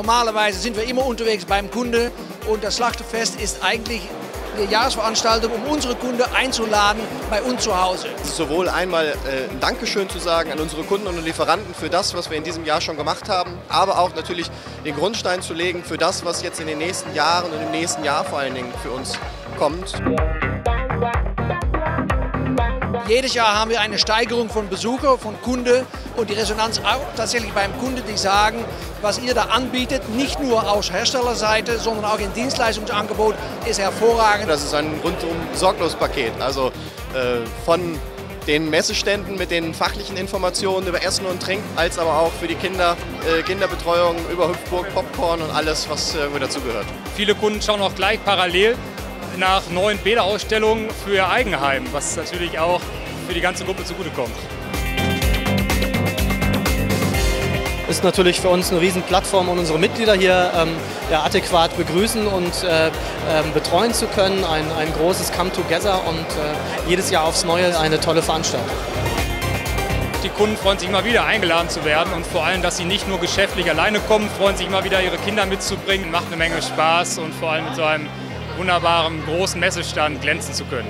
Normalerweise sind wir immer unterwegs beim Kunde und das Schlachterfest ist eigentlich eine Jahresveranstaltung, um unsere Kunden einzuladen bei uns zu Hause. Sowohl einmal äh, ein Dankeschön zu sagen an unsere Kunden und Lieferanten für das, was wir in diesem Jahr schon gemacht haben, aber auch natürlich den Grundstein zu legen für das, was jetzt in den nächsten Jahren und im nächsten Jahr vor allen Dingen für uns kommt. Jedes Jahr haben wir eine Steigerung von Besuchern, von Kunden und die Resonanz auch tatsächlich beim Kunden, die sagen, was ihr da anbietet, nicht nur aus Herstellerseite, sondern auch im Dienstleistungsangebot, ist hervorragend. Das ist ein rundum sorglos Paket. Also äh, von den Messeständen mit den fachlichen Informationen über Essen und Trinken, als aber auch für die Kinder, äh, Kinderbetreuung, über Hüpfburg, Popcorn und alles, was äh, dazugehört. Viele Kunden schauen auch gleich parallel nach neuen Bäderausstellungen für ihr Eigenheim, was natürlich auch für die ganze Gruppe zugutekommt. ist natürlich für uns eine Riesenplattform, um unsere Mitglieder hier ähm, ja, adäquat begrüßen und äh, äh, betreuen zu können. Ein, ein großes Come Together und äh, jedes Jahr aufs Neue eine tolle Veranstaltung. Die Kunden freuen sich immer wieder eingeladen zu werden und vor allem, dass sie nicht nur geschäftlich alleine kommen, freuen sich immer wieder ihre Kinder mitzubringen, macht eine Menge Spaß und vor allem mit so einem wunderbaren großen Messestand glänzen zu können.